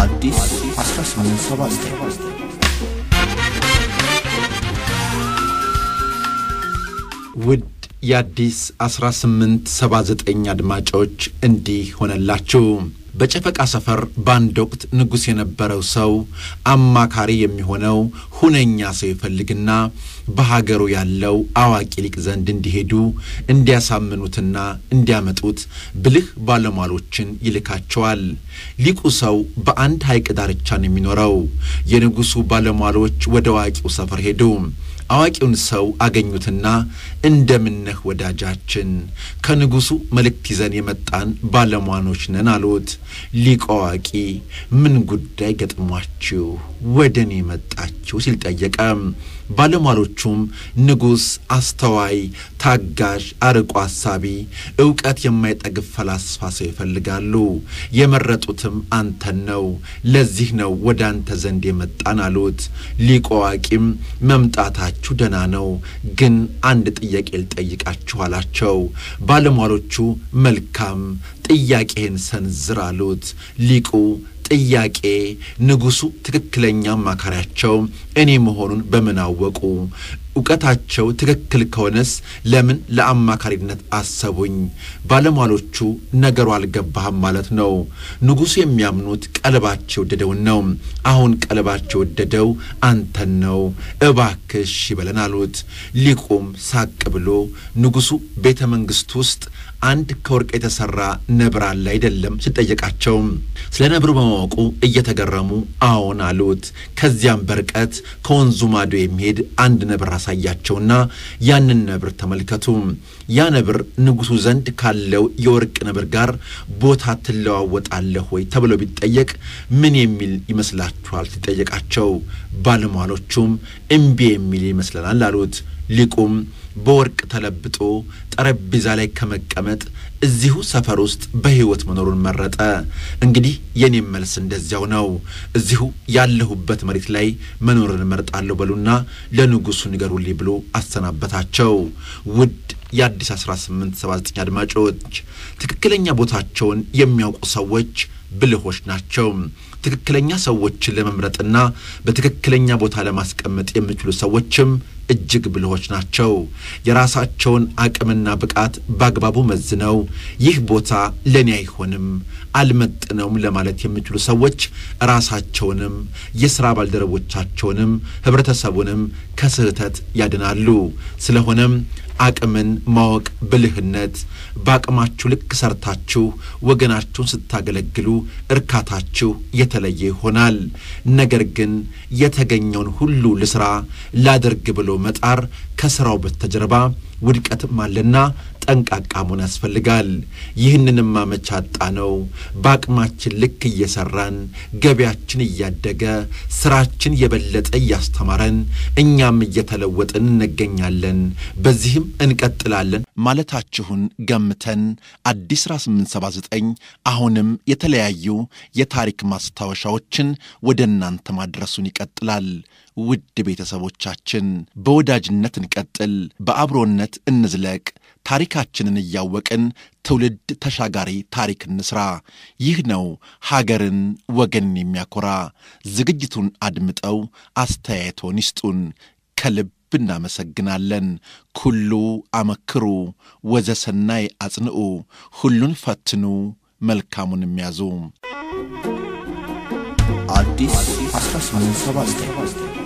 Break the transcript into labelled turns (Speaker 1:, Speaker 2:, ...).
Speaker 1: አዲስ 1879
Speaker 2: ውድ የአዲስ 1879 አድማጮች እንዲህ ሆነላችሁ። በጨፈቃ ሰፈር በአንድ ወቅት ንጉሥ የነበረው ሰው አማካሪ የሚሆነው ሁነኛ ሰው ይፈልግና በሀገሩ ያለው አዋቂ ሊቅ ዘንድ እንዲሄዱ እንዲያሳምኑትና እንዲያመጡት ብልህ ባለሟሎችን ይልካቸዋል። ሊቁ ሰው በአንድ ሐይቅ ዳርቻ ነው የሚኖረው። የንጉሡ ባለሟሎች ወደ አዋቂው ሰፈር ሄዱ። አዋቂውን ሰው አገኙትና እንደምነህ ወዳጃችን፣ ከንጉሡ መልእክት ይዘን የመጣን ባለሟኖች ነን አሉት። ሊቁ አዋቂ ምን ጉዳይ ገጥሟችሁ ወደ እኔ መጣችሁ ሲል ጠየቀ። ባለሟሎቹም ንጉሥ አስተዋይ፣ ታጋሽ፣ አርቆ አሳቢ፣ ዕውቀት የማይጠግብ ፈላስፋ ሰው ይፈልጋሉ። የመረጡትም አንተን ነው። ለዚህ ነው ወደ አንተ ዘንድ የመጣን አሉት። ሊቁ አዋቂም መምጣታችሁ ደህና ነው፣ ግን አንድ ጥያቄ ልጠይቃችሁ አላቸው። ባለሟሎቹ መልካም ጥያቄህን ሰንዝር አሉት። ሊቁ ጥያቄ ንጉሡ ትክክለኛ አማካሪያቸው እኔ መሆኑን በምን አወቁ? እውቀታቸው ትክክል ከሆነስ ለምን ለአማካሪነት አሰቡኝ? ባለሟሎቹ ነገሩ አልገባህም ማለት ነው። ንጉሡ የሚያምኑት ቀልባቸው ወደደውን ነው። አሁን ቀልባቸው ወደደው አንተን ነው። እባክሽ ይበለን አሉት። ሊቁም ሳቅ ብሎ ንጉሡ ቤተ መንግሥት ውስጥ አንድ ከወርቅ የተሠራ ነብር አለ አይደለም ሲጠየቃቸው ስለ ነብሩ በማወቁ እየተገረሙ አዎን አሉት። ከዚያም በርቀት ከወንዙ ማዶ የሚሄድ አንድ ነብር አሳያቸውና ያንን ነብር ተመልከቱ። ያ ነብር ንጉሡ ዘንድ ካለው የወርቅ ነብር ጋር ቦታ ትለዋወጣለህ ወይ ተብሎ ቢጠየቅ ምን የሚል ይመስላችኋል ሲጠየቃቸው፣ ባለሟሎቹም እምቢ የሚል ይመስለናል አሉት። ሊቁም በወርቅ ተለብጦ ጠረጴዛ ላይ ከመቀመጥ እዚሁ ሰፈር ውስጥ በሕይወት መኖሩን መረጠ። እንግዲህ የኔም መልስ እንደዚያው ነው። እዚሁ ያለሁበት መሬት ላይ መኖርን እመርጣለሁ በሉና ለንጉሡ ንገሩልኝ ብሎ አሰናበታቸው። ውድ የአዲስ 1879 አድማጮች ትክክለኛ ቦታቸውን የሚያውቁ ሰዎች ብልሆች ናቸው። ትክክለኛ ሰዎችን ለመምረጥና በትክክለኛ ቦታ ለማስቀመጥ የሚችሉ ሰዎችም እጅግ ብልሆች ናቸው። የራሳቸውን አቅምና ብቃት በአግባቡ መዝነው ይህ ቦታ ለእኔ አይሆንም፣ አልመጥነውም ለማለት የሚችሉ ሰዎች ራሳቸውንም የሥራ ባልደረቦቻቸውንም ኅብረተሰቡንም ከስህተት ያድናሉ። ስለሆነም አቅምን ማወቅ ብልህነት፣ በአቅማችሁ ልክ ሰርታችሁ ወገናችሁን ስታገለግሉ እርካታችሁ የተለየ ይሆናል። ነገር ግን የተገኘውን ሁሉ ልስራ ላደርግ ብሎ መጣር ከሥራው በስተጀርባ ውድቀትም አለና ጠንቃቃ መሆን ያስፈልጋል። ይህንንም አመቻጣ ነው። በአቅማችን ልክ እየሰራን ገቢያችን እያደገ ስራችን የበለጠ እያስተማረን እኛም እየተለወጥን እንገኛለን። በዚህም እንቀጥላለን ማለታችሁን ገምተን አዲስ 1879 አሁንም የተለያዩ የታሪክ ማስታወሻዎችን ወደ እናንተ ማድረሱን ይቀጥላል። ውድ ቤተሰቦቻችን በወዳጅነት እንቀጥል፣ በአብሮነት እንዝለቅ። ታሪካችንን እያወቅን ትውልድ ተሻጋሪ ታሪክ እንስራ። ይህ ነው ሀገርን ወገንን የሚያኮራ። ዝግጅቱን አድምጠው አስተያየቶን ይስጡን። ከልብ እናመሰግናለን። ኩሉ አመክሩ ወዘሰናይ አጽንዑ፣ ሁሉን ፈትኑ መልካሙን የሚያዙ
Speaker 1: አዲስ 1879